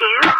you.